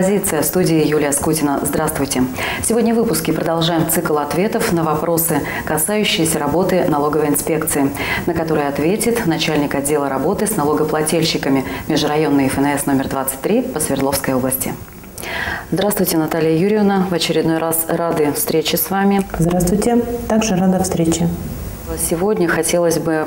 «Позиция» в студии Юлия Скутина. Здравствуйте. Сегодня в выпуске продолжаем цикл ответов на вопросы, касающиеся работы налоговой инспекции, на которые ответит начальник отдела работы с налогоплательщиками межрайонной ФНС номер 23 по Свердловской области. Здравствуйте, Наталья Юрьевна. В очередной раз рады встрече с вами. Здравствуйте. Также рада встрече. Сегодня хотелось бы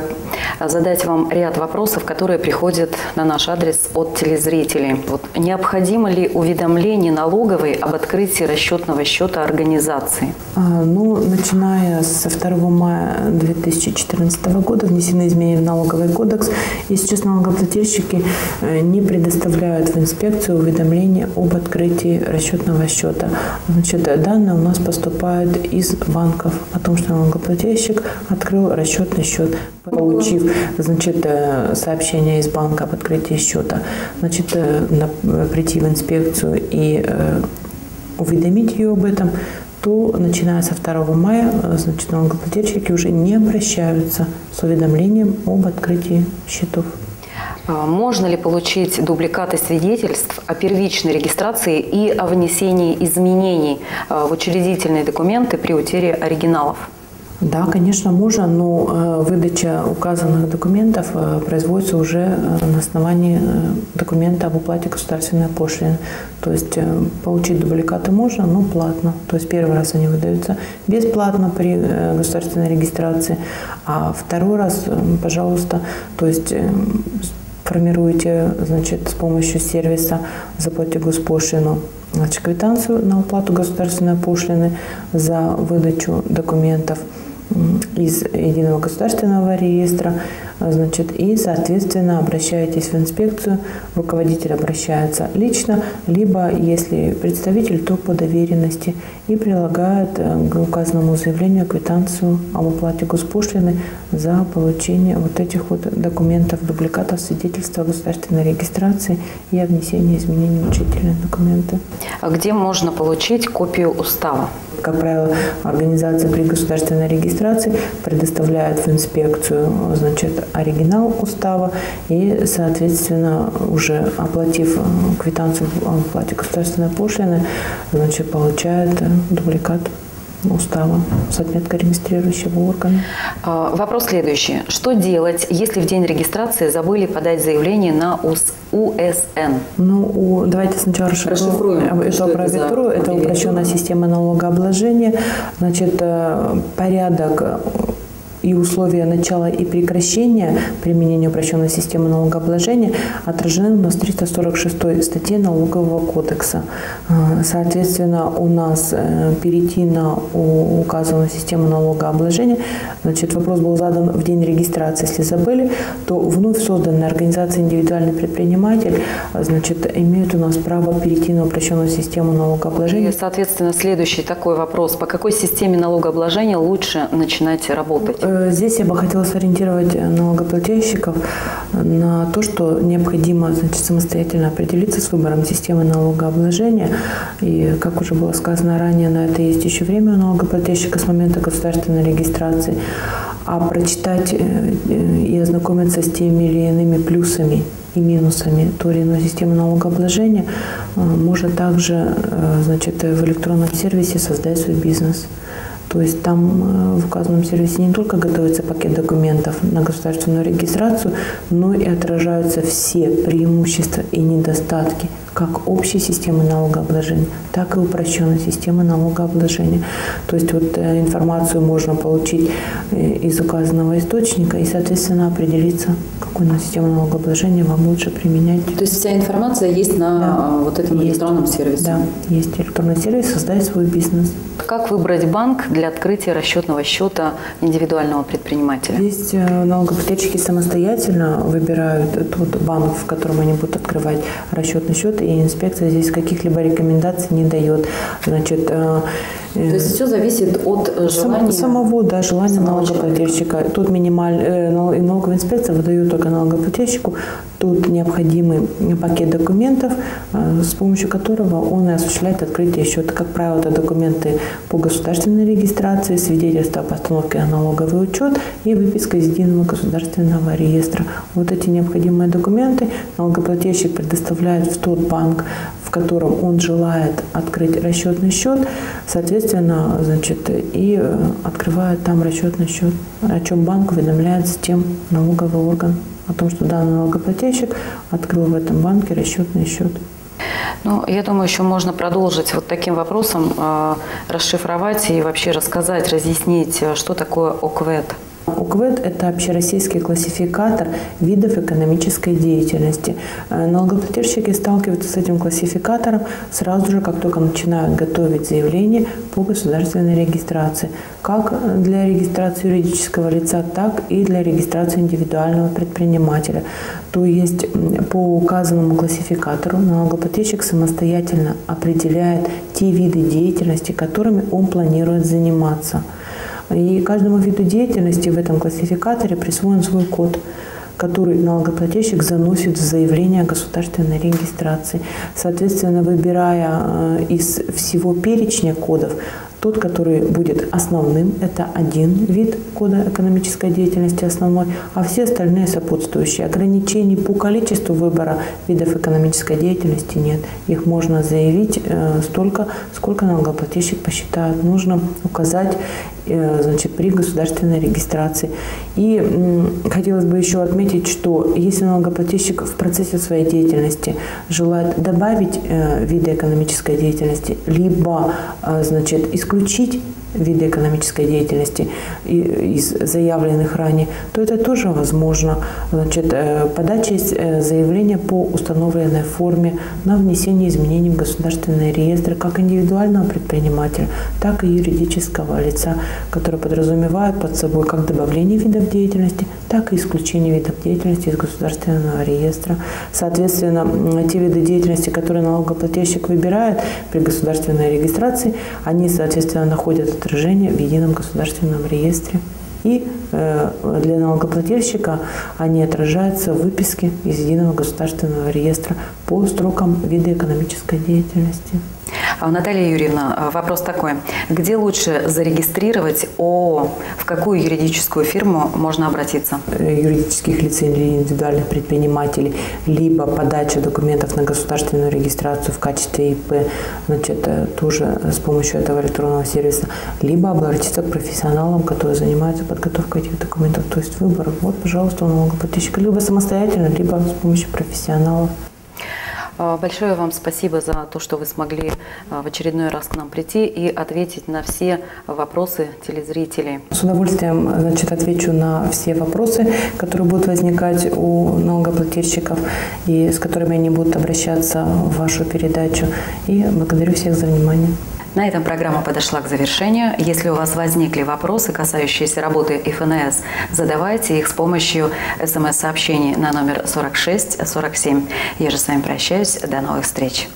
задать вам ряд вопросов, которые приходят на наш адрес от телезрителей. Вот, необходимо ли уведомление налоговой об открытии расчетного счета организации? А, ну, начиная со 2 мая 2014 года внесены изменения в налоговый кодекс, и сейчас налогоплательщики э, не предоставляют в инспекцию уведомление об открытии расчетного счета. Значит, данные у нас поступают из банков о том, что налогоплательщик открыл открыл расчетный счет, получив значит, э, сообщение из банка об открытии счета, значит, э, прийти в инспекцию и э, уведомить ее об этом, то начиная со 2 мая значит, налогоплательщики уже не обращаются с уведомлением об открытии счетов. А можно ли получить дубликаты свидетельств о первичной регистрации и о внесении изменений в учредительные документы при утере оригиналов? Да, конечно, можно, но э, выдача указанных документов э, производится уже э, на основании документа об уплате государственной пошлины. То есть получить дубликаты можно, но платно. То есть первый раз они выдаются бесплатно при государственной регистрации, а второй раз, пожалуйста, то есть формируете значит, с помощью сервиса «Заплати госпошлину» значит, квитанцию на уплату государственной пошлины за выдачу документов – из единого государственного реестра, значит, и, соответственно, обращаетесь в инспекцию, руководитель обращается лично, либо, если представитель, то по доверенности, и прилагает э, к указанному заявлению квитанцию об уплате госпошлины за получение вот этих вот документов, дубликатов свидетельства о государственной регистрации и о внесении изменений в учительные документы. А где можно получить копию устава? Как правило, организация при государственной регистрации предоставляет в инспекцию значит, оригинал устава и, соответственно, уже оплатив квитанцию о оплате государственной пошлины, значит, получает дубликат устава с отметкой регистрирующего органа. А, вопрос следующий. Что делать, если в день регистрации забыли подать заявление на УСН? Ну, давайте сначала расшифруем эту аббревиатуру. Это, это упрощенная система налогообложения. Значит, э, порядок и условия начала и прекращения применения упрощенной системы налогообложения отражены у нас в 346 статье Налогового кодекса. А, соответственно, у нас э, перейти на указанную систему налогообложения, значит, вопрос был задан в день регистрации, если забыли, то вновь созданная организация индивидуальный предприниматель, значит, имеет у нас право перейти на упрощенную систему налогообложения. И, соответственно, следующий такой вопрос. По какой системе налогообложения лучше начинать работать? Э, Э, здесь я бы хотела сориентировать налогоплательщиков на то, что необходимо значит, самостоятельно определиться с выбором системы налогообложения. И, как уже было сказано ранее, на это есть еще время у налогоплательщика с момента государственной регистрации. А прочитать э, и ознакомиться с теми или иными плюсами и минусами той или иной системы налогообложения э, можно также значит, в электронном сервисе создать свой бизнес. То есть там э, в указанном сервисе не только готовится пакет документов на государственную регистрацию, но и отражаются все преимущества и недостатки как общей системы налогообложения, так и упрощенной системы налогообложения. То есть вот э, информацию можно получить э, из указанного источника и, соответственно, определиться, какую на систему налогообложения вам лучше применять. То есть вся информация есть на да. вот этом есть. электронном сервисе? Да, есть электронный сервис, создать свой бизнес. Как выбрать банк для открытия расчетного счета индивидуального предпринимателя? Здесь э, налогоплательщики самостоятельно выбирают тот банк, в котором они будут открывать расчетный счет, и инспекция здесь каких-либо рекомендаций не дает. Значит, э, то есть все зависит от э, желания самого да, желания налогоплательщика. Человека. Тут минималь, э, налоговая инспекция выдает только налогоплательщику тут необходимый пакет документов, э, с помощью которого он и осуществляет открытие счета. Как правило, это документы по государственной регистрации, свидетельство о постановке на налоговый учет и выписка из единого государственного реестра. Вот эти необходимые документы налогоплательщик предоставляет в тот банк, в котором он желает открыть расчетный счет, соответственно, значит, и э, открывает там расчетный счет, о чем банк уведомляет затем налоговый орган о том, что данный налогоплательщик открыл в этом банке расчетный счет. Ну, я думаю, еще можно продолжить вот таким вопросом, э, расшифровать и вообще рассказать, разъяснить, э, что такое ОКВЭД. УКВЭД – это общероссийский классификатор видов экономической деятельности. Э, налогоплательщики сталкиваются с этим классификатором сразу же, как только начинают готовить заявление по государственной регистрации. Как для регистрации юридического лица, так и для регистрации индивидуального предпринимателя. То есть по указанному классификатору налогоплательщик самостоятельно определяет те виды деятельности, которыми он планирует заниматься – и каждому виду деятельности в этом классификаторе присвоен свой код который налогоплательщик заносит в заявление о государственной регистрации. Соответственно, выбирая э, из всего перечня кодов тот, который будет основным, это один вид кода экономической деятельности основной, а все остальные сопутствующие. Ограничений по количеству выбора видов экономической деятельности нет. Их можно заявить э, столько, сколько налогоплательщик посчитает нужным указать э, значит, при государственной регистрации. И хотелось бы еще отметить, что если налогоплательщик в процессе своей деятельности желает добавить э, виды экономической деятельности, либо значит, исключить исключить виды экономической деятельности из заявленных ранее, то это тоже возможно. Значит, э, подача э, заявления по установленной форме на внесение изменений в государственные реестры как индивидуального предпринимателя, так и юридического лица, которые подразумевают под собой как добавление видов деятельности, так и исключение видов деятельности из государственного реестра. Соответственно, те виды деятельности, которые налогоплательщик выбирает при государственной регистрации, они, соответственно, находят отражение в едином государственном реестре. И э, для налогоплательщика они отражаются в выписке из единого государственного реестра по строкам вида экономической деятельности. А Наталья Юрьевна, э, вопрос такой. Где лучше зарегистрировать ООО? В какую юридическую фирму можно обратиться? Юридических лиц или индивидуальных предпринимателей, либо подача документов на государственную регистрацию в качестве ИП, значит, э, тоже с помощью этого электронного сервиса, либо обратиться к профессионалам, которые занимаются подготовкой этих документов. То есть выбор. Вот, пожалуйста, налогоплательщика либо самостоятельно, либо с помощью профессионалов. А, большое вам спасибо за то, что вы смогли а, в очередной раз к нам прийти и ответить на все вопросы телезрителей. С удовольствием значит, отвечу на все вопросы, которые будут возникать у налогоплательщиков и с которыми они будут обращаться в вашу передачу. И благодарю всех за внимание. На этом программа подошла к завершению. Если у вас возникли вопросы, касающиеся работы ФНС, задавайте их с помощью смс-сообщений на номер 4647. Я же с вами прощаюсь. До новых встреч.